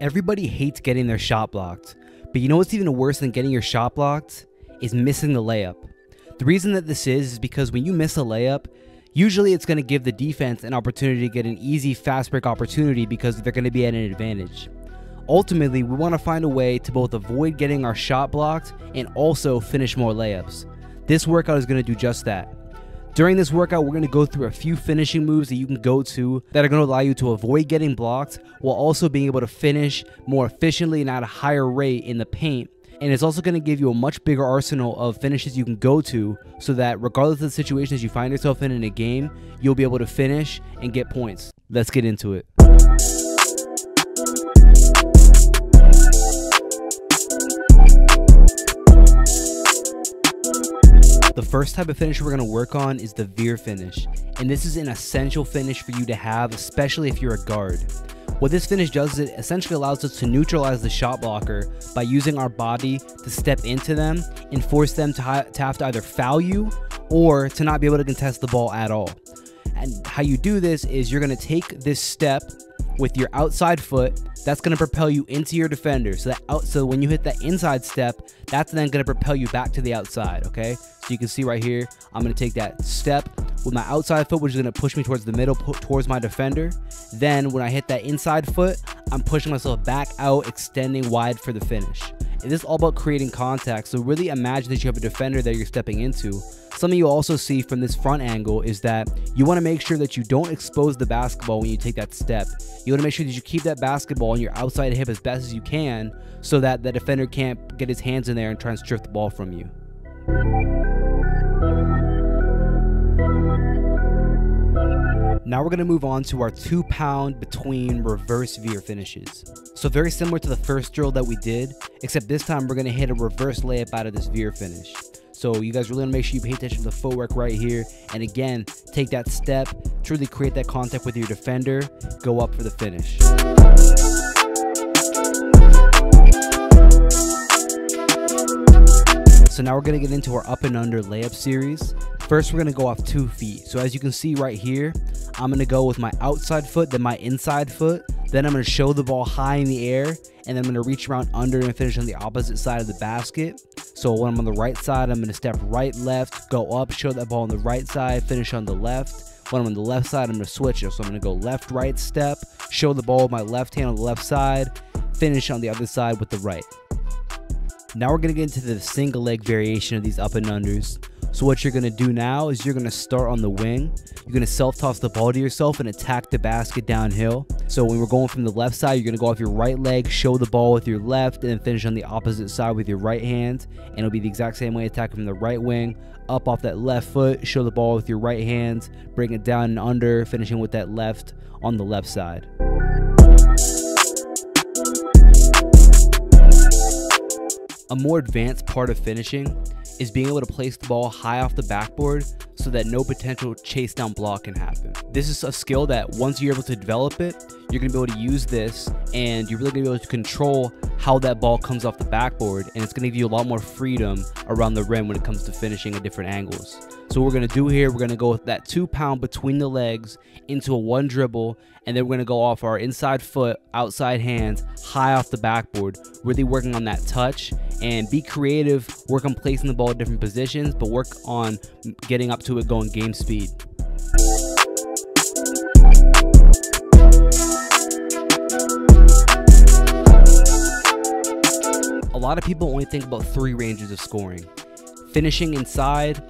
Everybody hates getting their shot blocked, but you know what's even worse than getting your shot blocked? Is missing the layup. The reason that this is is because when you miss a layup, usually it's going to give the defense an opportunity to get an easy fast break opportunity because they're going to be at an advantage. Ultimately, we want to find a way to both avoid getting our shot blocked and also finish more layups. This workout is going to do just that. During this workout, we're going to go through a few finishing moves that you can go to that are going to allow you to avoid getting blocked while also being able to finish more efficiently and at a higher rate in the paint. And it's also going to give you a much bigger arsenal of finishes you can go to so that regardless of the situations you find yourself in in a game, you'll be able to finish and get points. Let's get into it. The first type of finish we're going to work on is the veer finish, and this is an essential finish for you to have, especially if you're a guard. What this finish does is it essentially allows us to neutralize the shot blocker by using our body to step into them and force them to, ha to have to either foul you or to not be able to contest the ball at all. And how you do this is you're going to take this step with your outside foot that's going to propel you into your defender. So that out so when you hit that inside step that's then going to propel you back to the outside okay? So you can see right here i'm going to take that step with my outside foot which is going to push me towards the middle towards my defender. Then when i hit that inside foot i'm pushing myself back out extending wide for the finish this is all about creating contact so really imagine that you have a defender that you're stepping into Something you also see from this front angle is that you want to make sure that you don't expose the basketball when you take that step. You want to make sure that you keep that basketball on your outside hip as best as you can so that the defender can't get his hands in there and try and strip the ball from you. Now we're to move on to our two pound between reverse veer finishes. So very similar to the first drill that we did, except this time we're to hit a reverse layup out of this veer finish. So you guys really want to make sure you pay attention to the footwork right here. And again, take that step, truly create that contact with your defender, go up for the finish. So now we're to get into our up and under layup series. First, we're to go off two feet. So as you can see right here, I'm to go with my outside foot, then my inside foot. Then I'm to show the ball high in the air, and then I'm to reach around under and finish on the opposite side of the basket. So when I'm on the right side, I'm to step right, left, go up, show that ball on the right side, finish on the left. When I'm on the left side, I'm to switch it. So I'm to go left, right step, show the ball with my left hand on the left side, finish on the other side with the right. Now we're to get into the single leg variation of these up and unders. So what you're to do now is you're to start on the wing. You're going to self-toss the ball to yourself and attack the basket downhill. So when we're going from the left side, you're to go off your right leg, show the ball with your left, and then finish on the opposite side with your right hand. And it'll be the exact same way, attack from the right wing, up off that left foot, show the ball with your right hand, bring it down and under, finishing with that left on the left side. A more advanced part of finishing is being able to place the ball high off the backboard so that no potential chase down block can happen. This is a skill that once you're able to develop it, you're gonna be able to use this and you're really gonna be able to control how that ball comes off the backboard and it's gonna give you a lot more freedom around the rim when it comes to finishing at different angles. So what we're gonna do here, we're gonna go with that two pound between the legs into a one dribble, and then we're gonna go off our inside foot, outside hands, high off the backboard, really working on that touch and be creative, work on placing the ball at different positions, but work on getting up to it going game speed. A lot of people only think about three ranges of scoring finishing inside,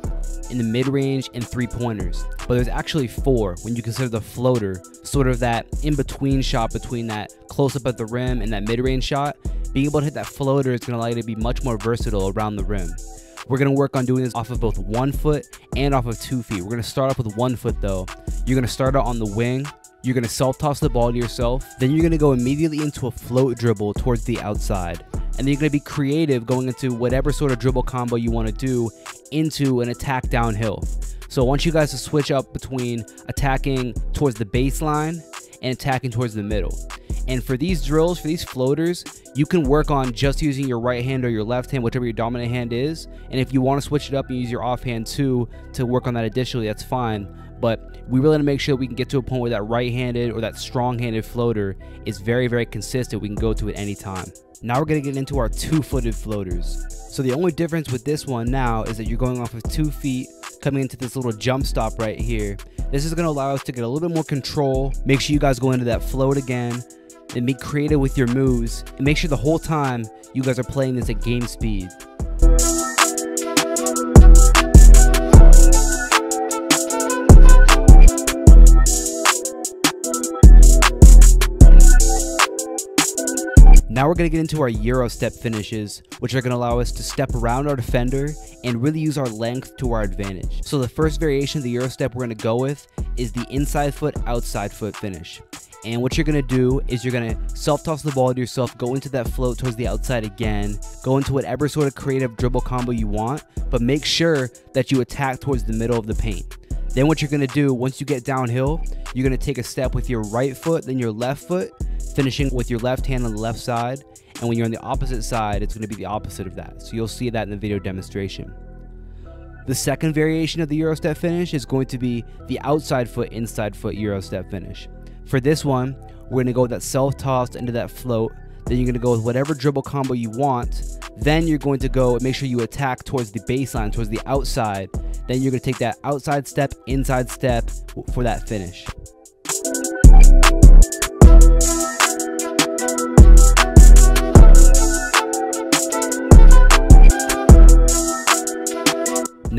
in the mid range, and three pointers. But there's actually four when you consider the floater, sort of that in between shot between that close up at the rim and that mid range shot. Being able to hit that floater is going to allow you to be much more versatile around the rim. We're going to work on doing this off of both one foot and off of two feet. We're going to start off with one foot though. You're going to start out on the wing. You're going to self toss the ball to yourself. Then you're going to go immediately into a float dribble towards the outside and then you're going to be creative going into whatever sort of dribble combo you want to do into an attack downhill. So I want you guys to switch up between attacking towards the baseline and attacking towards the middle. And for these drills, for these floaters, you can work on just using your right hand or your left hand, whichever your dominant hand is. And if you want to switch it up and use your offhand too to work on that additionally, that's fine. But we really want to make sure we can get to a point where that right-handed or that strong-handed floater is very, very consistent. We can go to it anytime. Now we're to get into our two-footed floaters. So the only difference with this one now is that you're going off of two feet coming into this little jump stop right here. This is to allow us to get a little bit more control. Make sure you guys go into that float again and be creative with your moves and make sure the whole time you guys are playing this at game speed. Now we're going to get into our Euro step finishes, which are going to allow us to step around our defender and really use our length to our advantage. So the first variation of the Euro step we're going to go with is the inside foot, outside foot finish. And what you're gonna do is you're gonna self toss the ball to yourself, go into that float towards the outside again, go into whatever sort of creative dribble combo you want, but make sure that you attack towards the middle of the paint. Then what you're gonna do once you get downhill, you're gonna take a step with your right foot, then your left foot, finishing with your left hand on the left side. And when you're on the opposite side, it's gonna be the opposite of that. So you'll see that in the video demonstration. The second variation of the Euro step finish is going to be the outside foot, inside foot Euro step finish. For this one, we're gonna go with that self-toss into that float. Then you're gonna go with whatever dribble combo you want. Then you're going to go and make sure you attack towards the baseline, towards the outside. Then you're gonna take that outside step, inside step for that finish.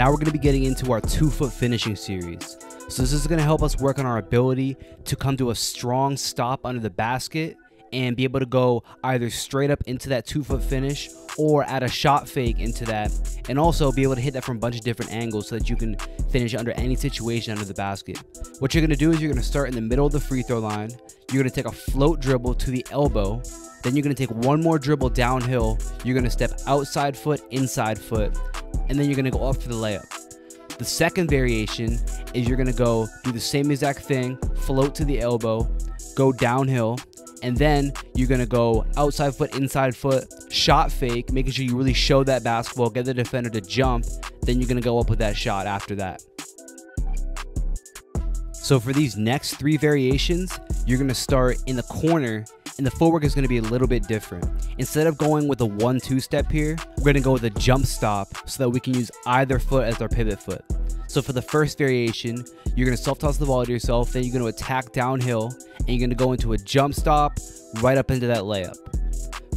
Now we're going to be getting into our two foot finishing series. So this is going to help us work on our ability to come to a strong stop under the basket and be able to go either straight up into that two foot finish or add a shot fake into that and also be able to hit that from a bunch of different angles so that you can finish under any situation under the basket. What you're going to do is you're going to start in the middle of the free throw line. You're going to take a float dribble to the elbow. Then you're going to take one more dribble downhill. You're going to step outside foot, inside foot, and then you're going to go up for the layup. The second variation is you're gonna go do the same exact thing, float to the elbow, go downhill, and then you're gonna go outside foot, inside foot, shot fake, making sure you really show that basketball, get the defender to jump, then you're gonna go up with that shot after that. So for these next three variations, you're gonna start in the corner and the footwork is going to be a little bit different. Instead of going with a one two step here, we're going to go with a jump stop so that we can use either foot as our pivot foot. So for the first variation, you're going to self toss the ball to yourself, then you're going to attack downhill, and you're going to go into a jump stop right up into that layup.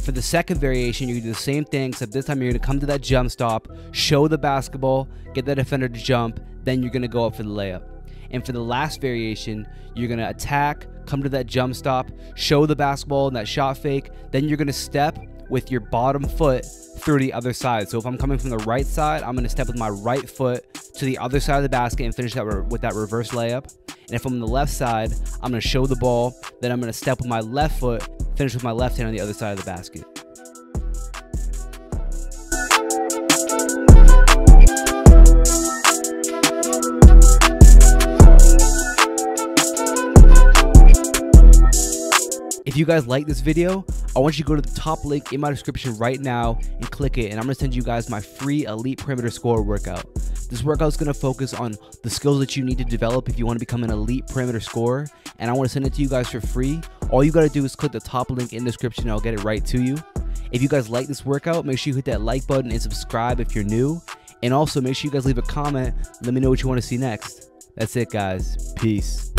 For the second variation, you're to do the same thing, except this time you're going to come to that jump stop, show the basketball, get the defender to jump, then you're going to go up for the layup. And for the last variation, you're going to attack, come to that jump stop, show the basketball and that shot fake. Then you're going to step with your bottom foot through the other side. So if I'm coming from the right side, I'm going to step with my right foot to the other side of the basket and finish that with that reverse layup. And if I'm on the left side, I'm going to show the ball. Then I'm going to step with my left foot, finish with my left hand on the other side of the basket. If you guys like this video, I want you to go to the top link in my description right now and click it and I'm going to send you guys my free elite perimeter score workout. This workout is going to focus on the skills that you need to develop if you want to become an elite perimeter scorer and I want to send it to you guys for free. All you got to do is click the top link in the description and I'll get it right to you. If you guys like this workout, make sure you hit that like button and subscribe if you're new. And also make sure you guys leave a comment. Let me know what you want to see next. That's it guys. Peace.